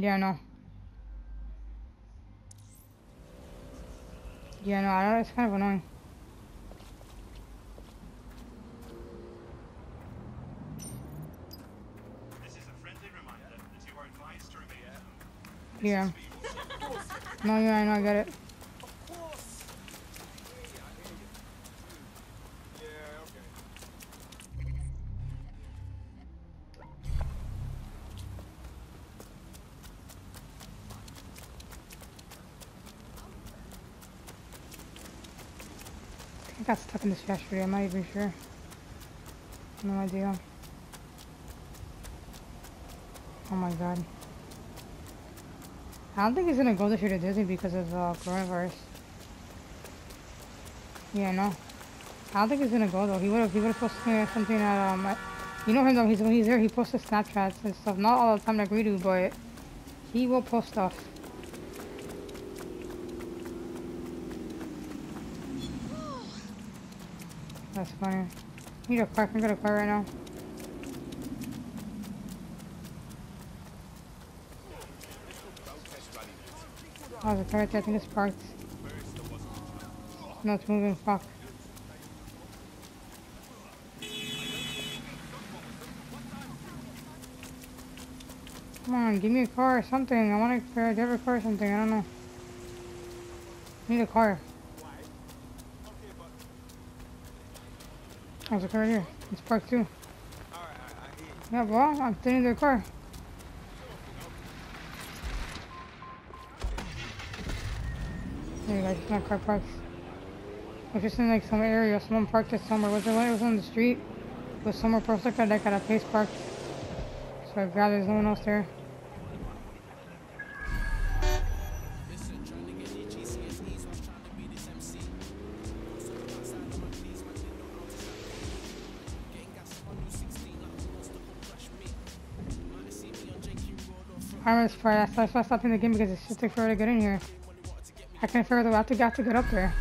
Know. Yeah, no, I know, it's kind of annoying. This is a friendly reminder that you are advised to remain. Yeah. No, yeah, I know, I get it. Yeah, okay. In this yesterday, I'm not even sure. No idea. Oh my god. I don't think he's gonna go this year to Disney because of uh, coronavirus. Yeah, no. I don't think he's gonna go though. He would have he would have posted something at um you know him though, he's when he's there he posts Snapchats and stuff. Not all the time like we do, but he will post stuff. That's funny. Need a car, can I get a car right now? Oh, the car right there, I think it's parked. No, it's moving, fuck. Come on, give me a car or something. I want a car, drive a car or something, I don't know. Need a car. There's a car right here. It's parked too. Alright, I, I hear you. Yeah, well, I'm sitting in the car. There you go, just my car parks. It's just in like some area, someone parked it somewhere. Was it when it was on the street? It was somewhere parked like like at a place parked. So I grabbed there's no one else there. I'm surprised. That's why I stopped in the game because it's just took forever to get in here. I can't figure out how to get to get up there.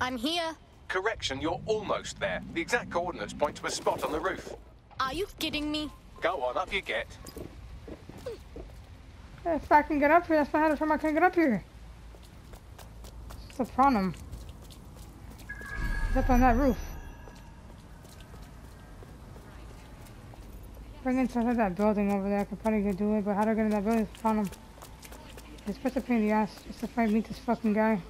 I'm here. Correction, you're almost there. The exact coordinates point to a spot on the roof. Are you kidding me? Go on, up you get. If I can get up here, that's not how the time I can get up here. It's the problem. It's up on that roof. Get inside that building over there, I could probably do it, but how do I get in that building the problem. It's supposed to pain in the ass just to fight meet this fucking guy.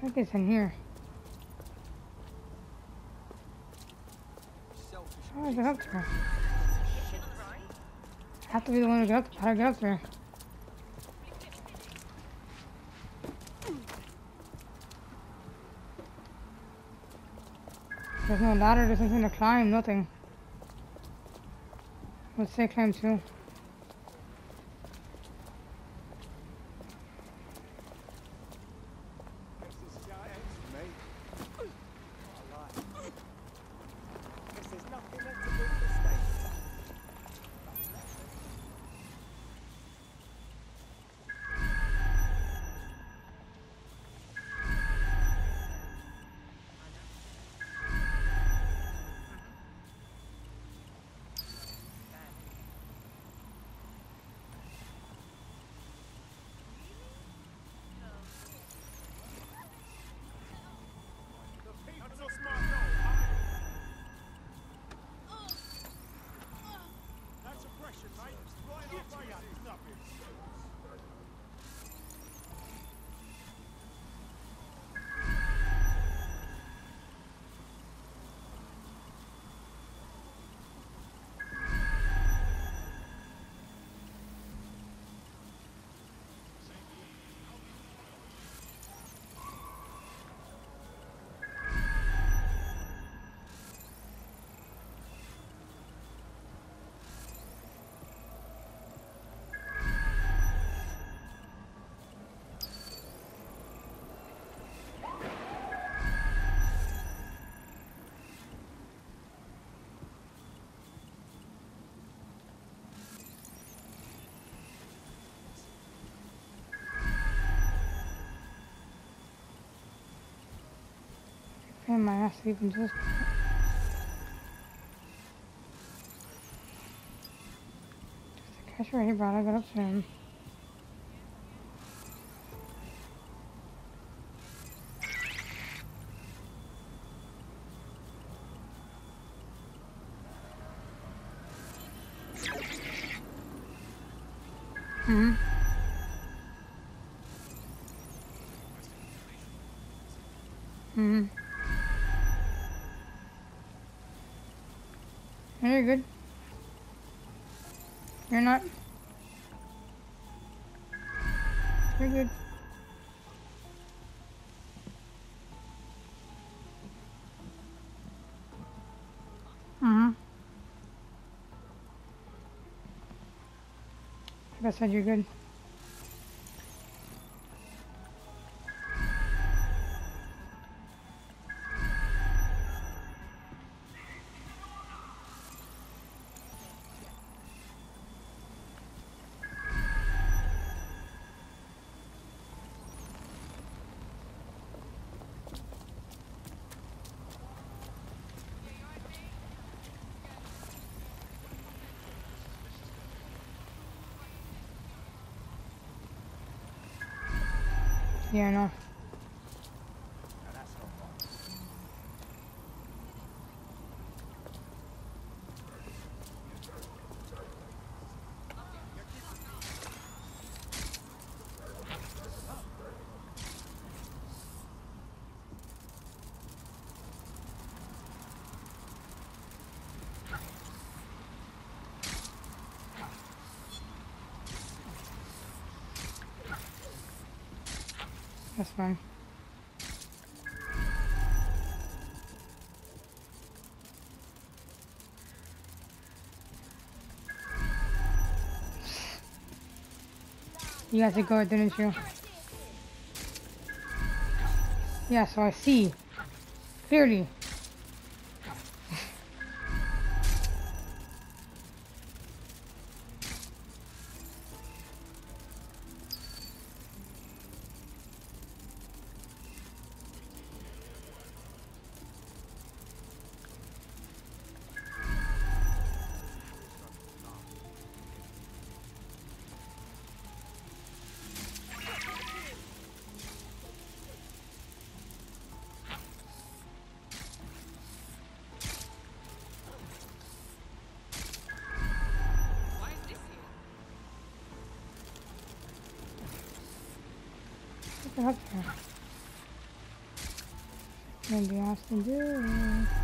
I think it's in here. How do I get up there? I have to be the one to up. How do get up there? There's no ladder, there's nothing to climb, nothing. Let's say climb too. Turn my ass even just. There's a cash right here, bro. I got up. Mm-hmm. Mm-hmm. You're good. You're not. You're good. Mm-hmm. Like I said, you're good. Yeah, no. Now That's. You had to go, didn't you? Yeah, so I see. Clearly. What the heck there? Maybe Austin do.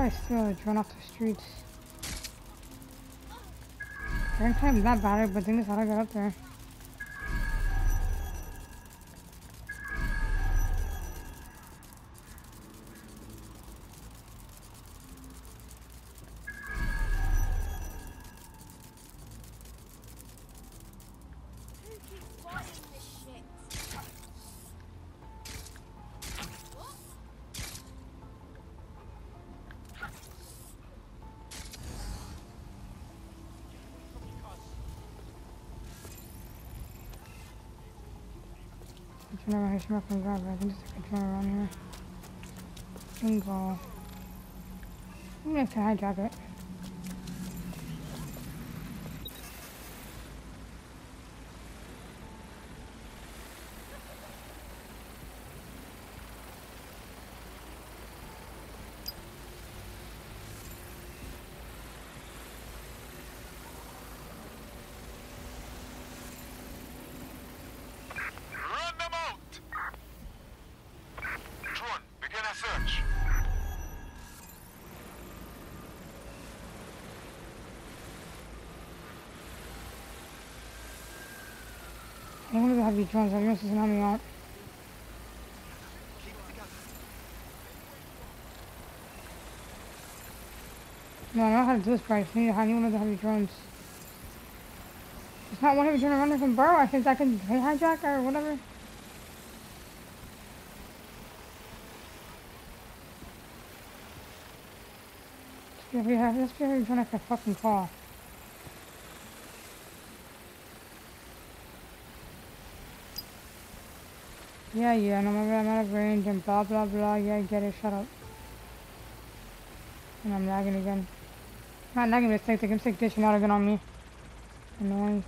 I still run off the streets? Turn time not bad, but thing is how I get up there? Turn around here, smoke and grab it. I can just a turn around here. Bingo. I'm gonna have to hijack it. Drones. Everyone doesn't help me out. Keep it together. No, I know how to do this, Bryce. I need, I need one of the heavy drones. It's not one heavy drone running from Burrow. I think I can hijack or whatever. Yeah, we have this heavy drone I can fucking call. Yeah, yeah, no, I'm out of range and blah blah blah. Yeah, get it. Shut up. And I'm lagging again. Not lagging, but it's like the game's like dishing out again on me. Annoying.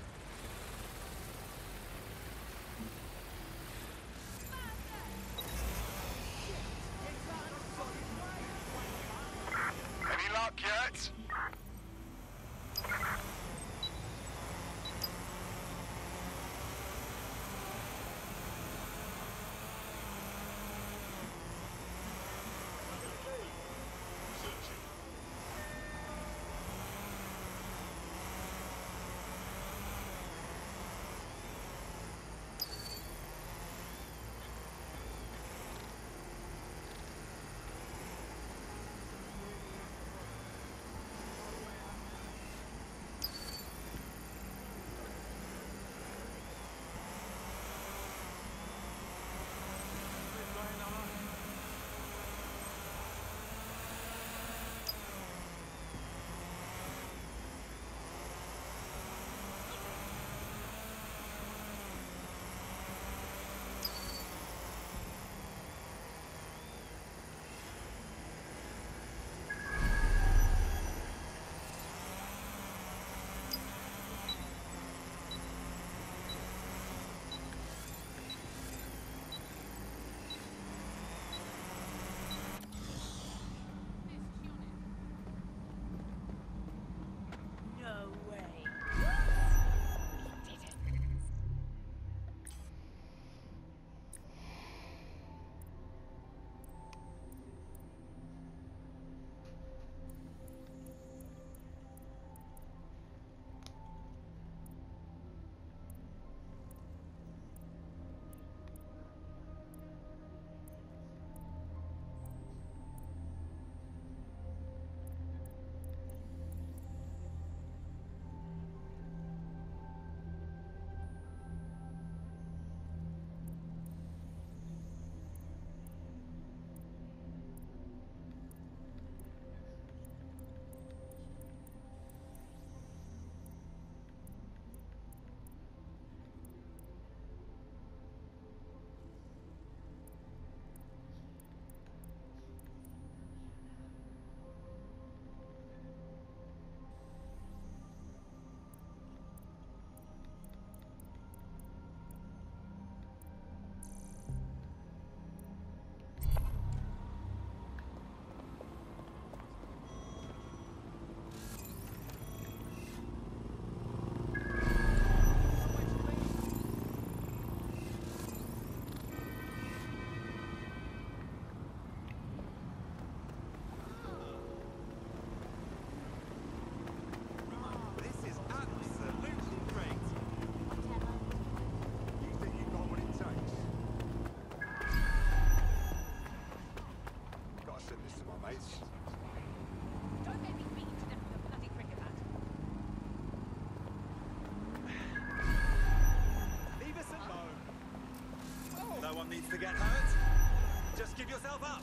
Needs to get hurt. Just give yourself up.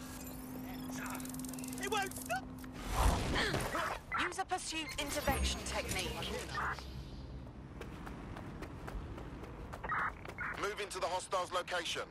It won't stop. Use a pursuit intervention technique. Move into the hostiles' location.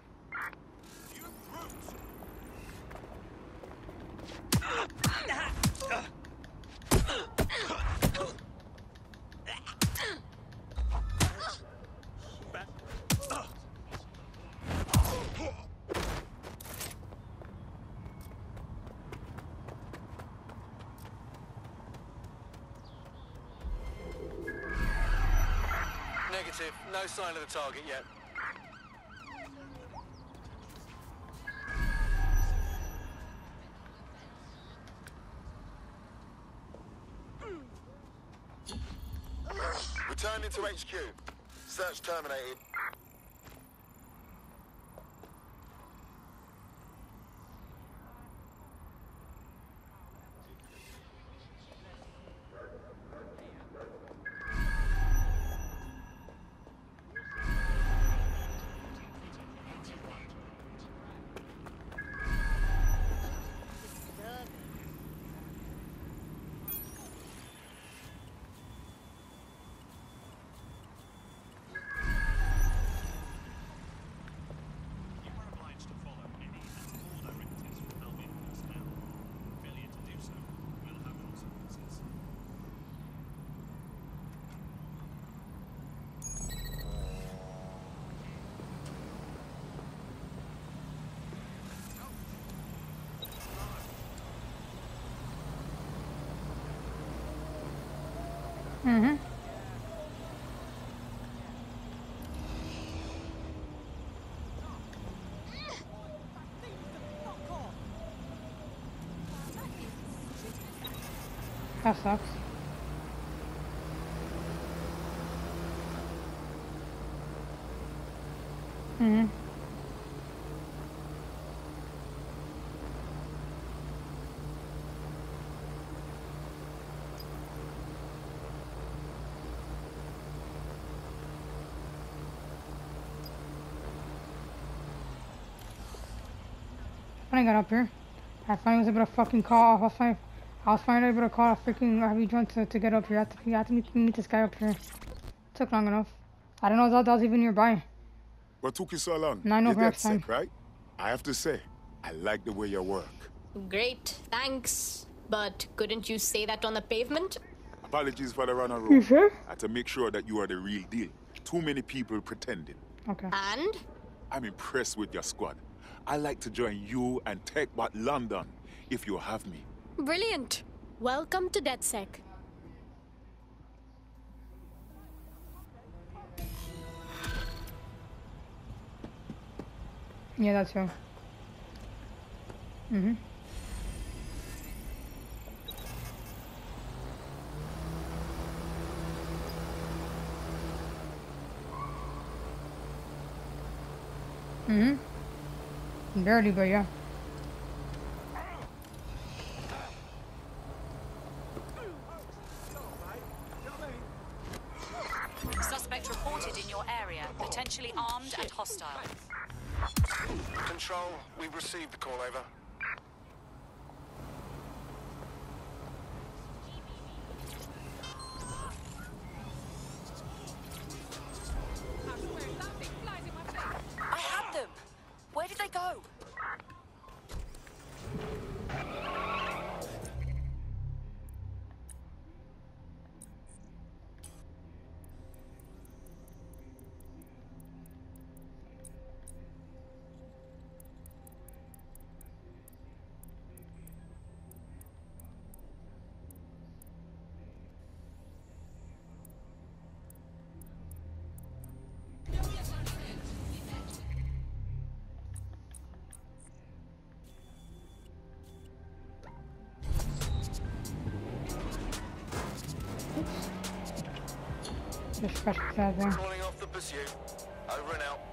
Negative. No sign of the target yet. Returning to HQ. Search terminated. Mm-hmm. That sucks. Mm-hmm. When I got up here, I finally was able to fucking call. I was finally, I was finally able to call a freaking heavy drunk to, to get up here. I had to, I had to meet, meet this guy up here. took long enough. I don't know if that was even nearby. What took you so long? No, I know for next time. sick, right? I have to say, I like the way you work. Great, thanks. But couldn't you say that on the pavement? Apologies for the run on You sure? I had to make sure that you are the real deal. Too many people pretending. Okay. And? I'm impressed with your squad. I like to join you and take back London, if you have me. Brilliant. Welcome to DedSec. Yeah, that's true. Mm-hmm. Mm-hmm. Dirty, but yeah. That there. Calling off the pursuit. Over and out.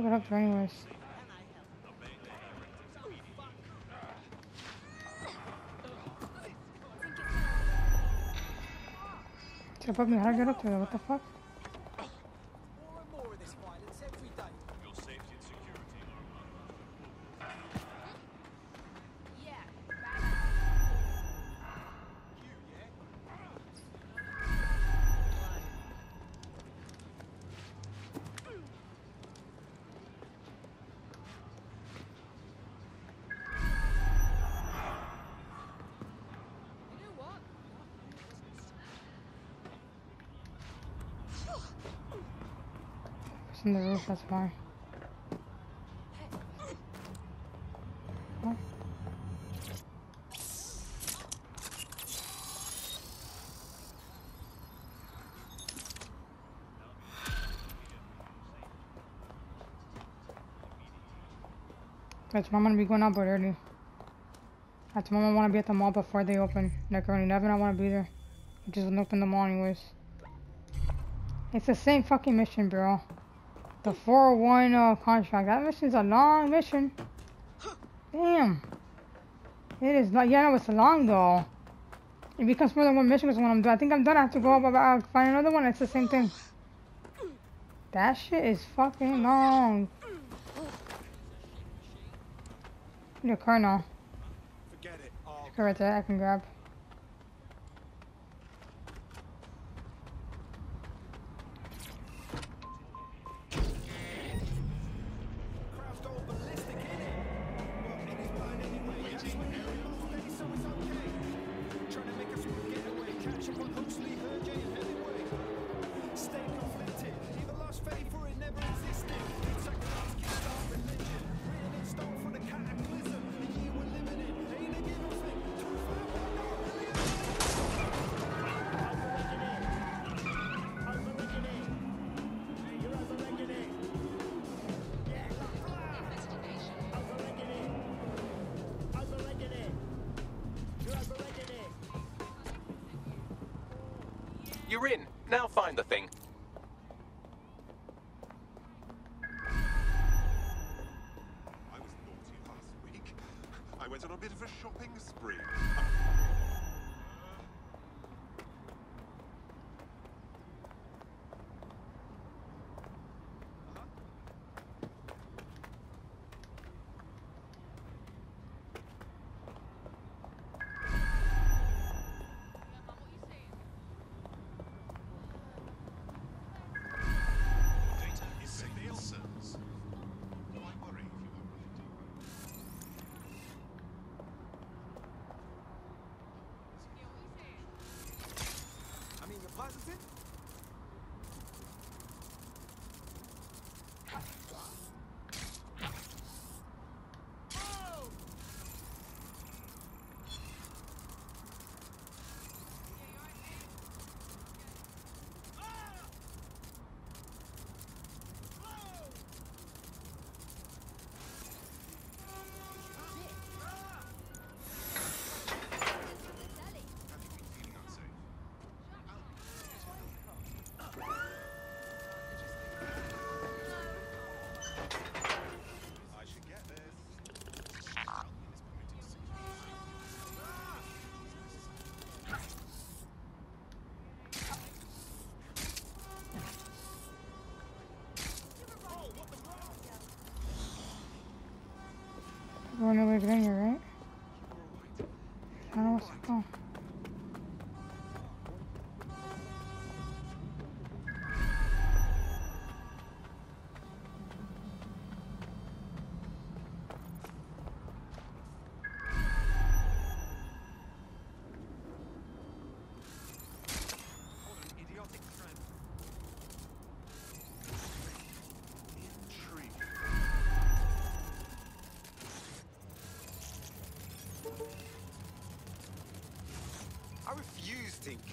Get up there anyways. Me how to get up there, what the fuck? It's in the roof, that's why. That's why I'm gonna be going out but early. That's why I want to be at the mall before they open. Like around 11, I want to be there. Just open the mall anyways. It's the same fucking mission, bro. The 401 uh, contract. That mission's a long mission. Damn. It is not. Yeah, no, it's long though. It becomes more than one mission because when I'm done, I think I'm done. I have to go up about find another one. It's the same thing. That shit is fucking long. Your colonel. Forget it. I'll Go right there. I can grab. Now Going away from here, right? I don't know what's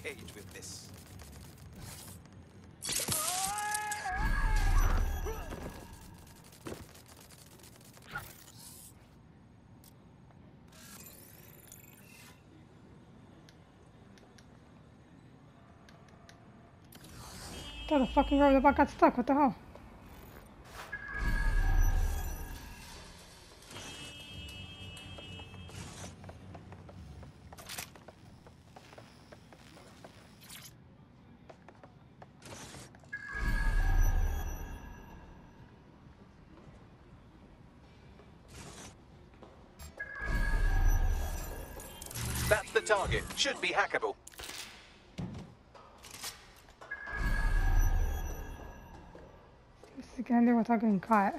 engage with this. Thought the fucking road about got stuck. What the hell? Target. Should be hackable. Again, they were talking caught.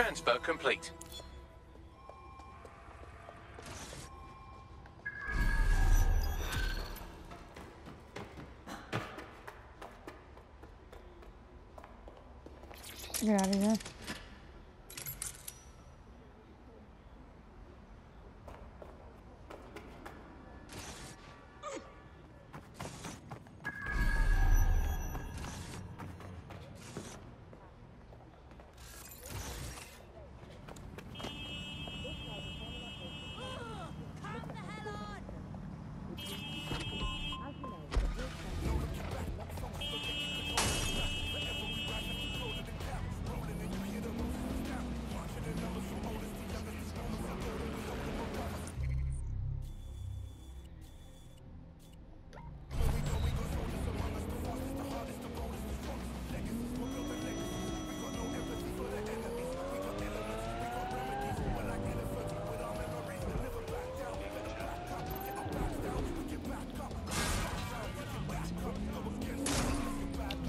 Transfer complete.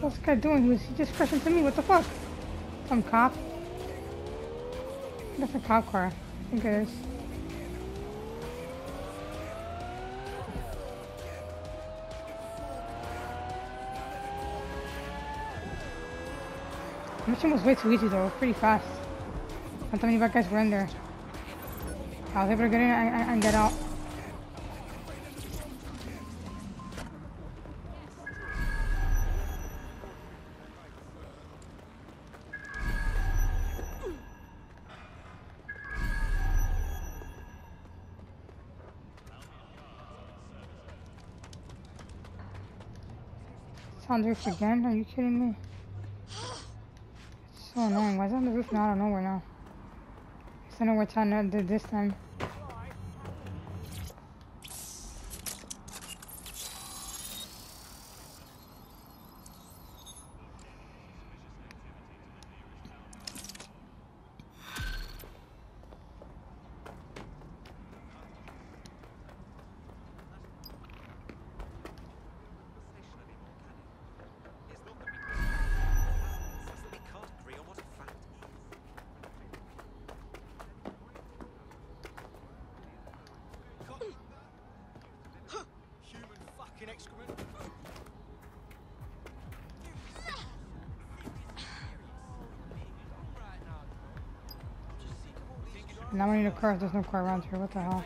What's this guy doing? Was he just crashing into me. What the fuck? Some cop? That's a cop car. I think it is. Mission was way too easy though, pretty fast. That many bad guys were in there. I was able to get in and- and get out. On the roof again? Are you kidding me? It's so annoying. Why is it on the roof now? I don't know where now. I know where Tana did uh, this time. Car. There's no car around here. What the hell?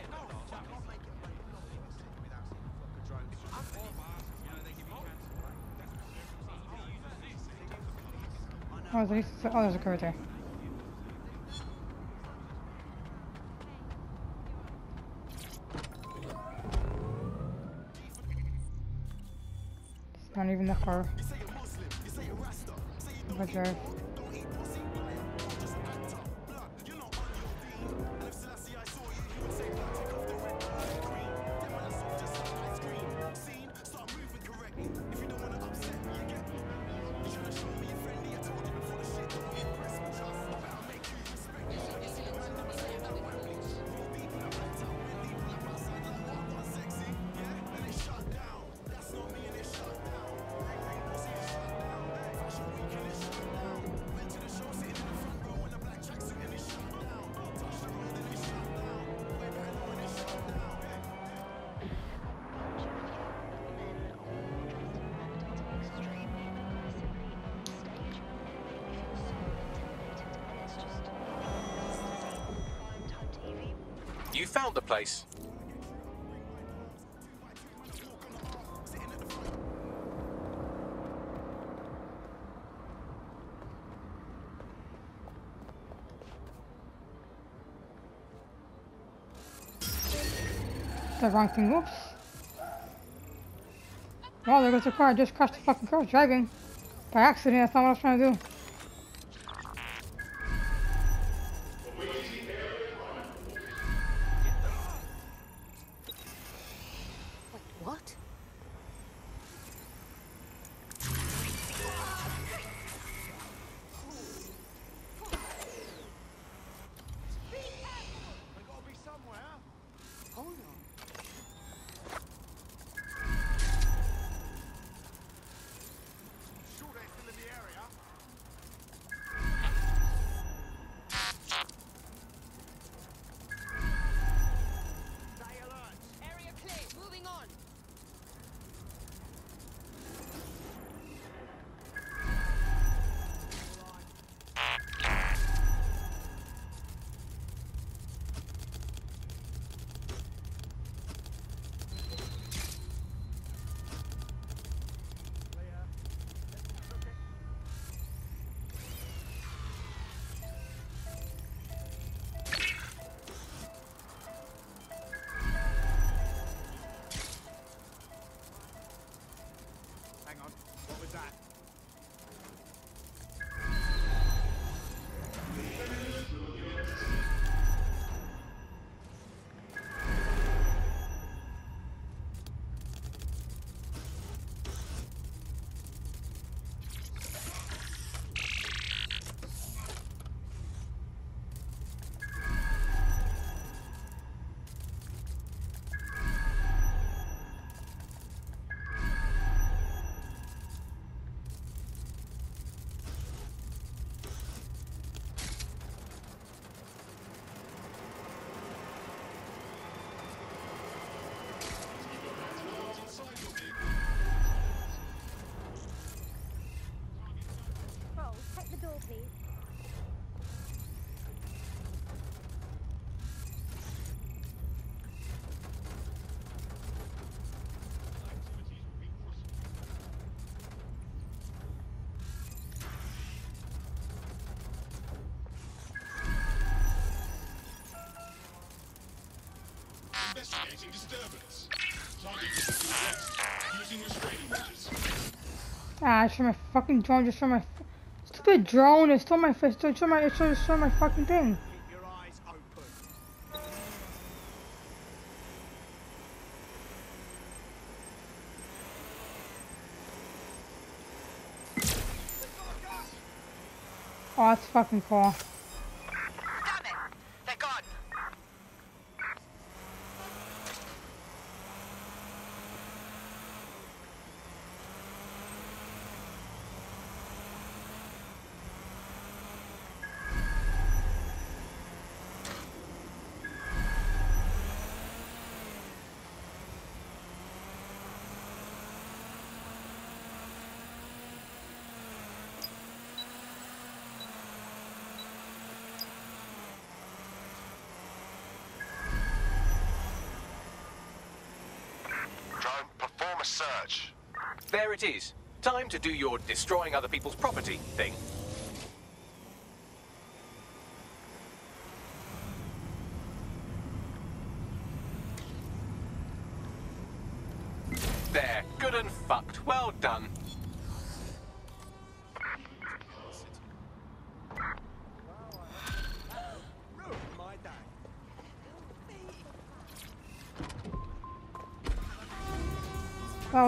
Oh, least, oh, there's a car right there. It's not even the car. But drive. You found the place. The wrong thing. Oops. Well, there goes the car. I just crashed the fucking car I was driving. By accident. That's not what I was trying to do. Door, please. Investigating disturbance. Target is to the west. Using restraining measures. Ah, I shot my fucking drone. Just shot my stupid drone. It stole my fist. It stole my. It stole, stole my fucking thing. Oh, that's fucking cool. Damn it! They're gone. Drone, search. There it is. Time to do your destroying other people's property thing.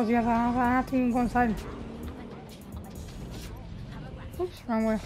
Yes. I I have to go inside. Oops, wrong way.